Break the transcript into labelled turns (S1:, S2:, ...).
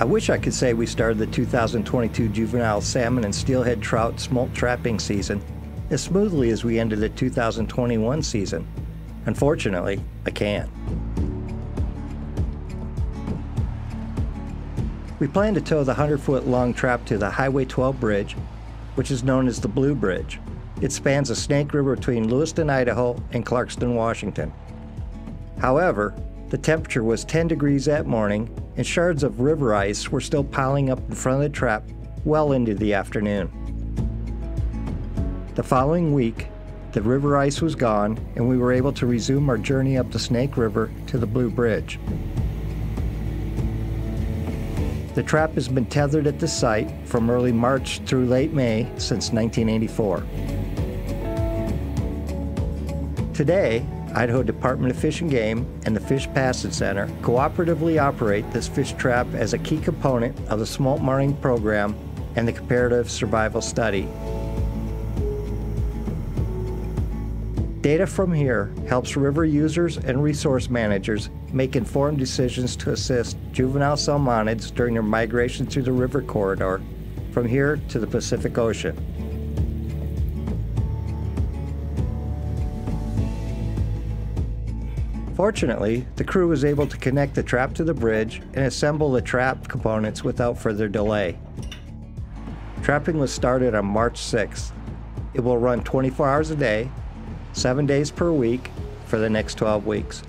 S1: I wish I could say we started the 2022 juvenile salmon and steelhead trout smolt trapping season as smoothly as we ended the 2021 season. Unfortunately, I can't. We plan to tow the 100 foot long trap to the Highway 12 bridge, which is known as the Blue Bridge. It spans the Snake River between Lewiston, Idaho and Clarkston, Washington. However, the temperature was 10 degrees that morning, and shards of river ice were still piling up in front of the trap well into the afternoon. The following week, the river ice was gone, and we were able to resume our journey up the Snake River to the Blue Bridge. The trap has been tethered at the site from early March through late May since 1984. Today, Idaho Department of Fish and Game and the Fish Passage Center cooperatively operate this fish trap as a key component of the smolt monitoring program and the comparative survival study. Data from here helps river users and resource managers make informed decisions to assist juvenile salmonids during their migration through the river corridor from here to the Pacific Ocean. Fortunately, the crew was able to connect the trap to the bridge and assemble the trap components without further delay. Trapping was started on March 6th. It will run 24 hours a day, 7 days per week for the next 12 weeks.